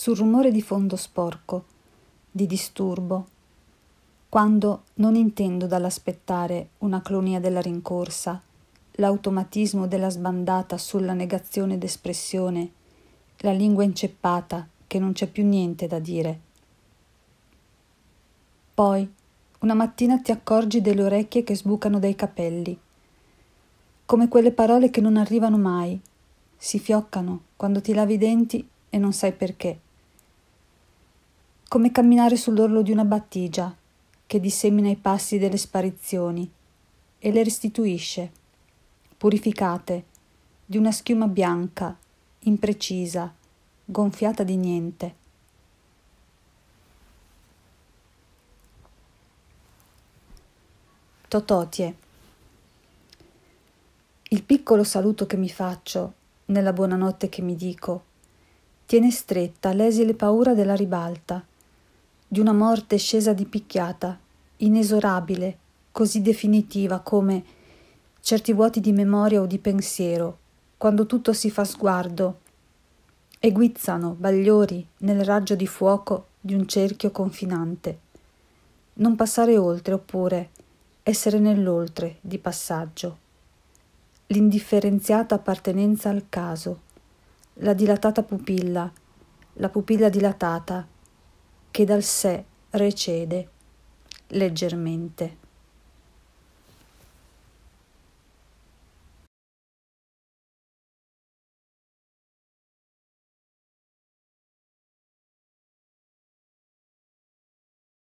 sul rumore di fondo sporco, di disturbo, quando non intendo dall'aspettare una clonia della rincorsa, l'automatismo della sbandata sulla negazione d'espressione, la lingua inceppata che non c'è più niente da dire. Poi, una mattina ti accorgi delle orecchie che sbucano dai capelli, come quelle parole che non arrivano mai, si fioccano quando ti lavi i denti e non sai perché. Come camminare sull'orlo di una battigia che dissemina i passi delle sparizioni e le restituisce purificate, di una schiuma bianca, imprecisa, gonfiata di niente. Tototie. Il piccolo saluto che mi faccio, nella buonanotte che mi dico, tiene stretta l'esile paura della ribalta, di una morte scesa di picchiata, inesorabile, così definitiva come certi vuoti di memoria o di pensiero, quando tutto si fa sguardo, e guizzano bagliori nel raggio di fuoco di un cerchio confinante. Non passare oltre, oppure essere nell'oltre di passaggio. L'indifferenziata appartenenza al caso, la dilatata pupilla, la pupilla dilatata, che dal sé recede leggermente.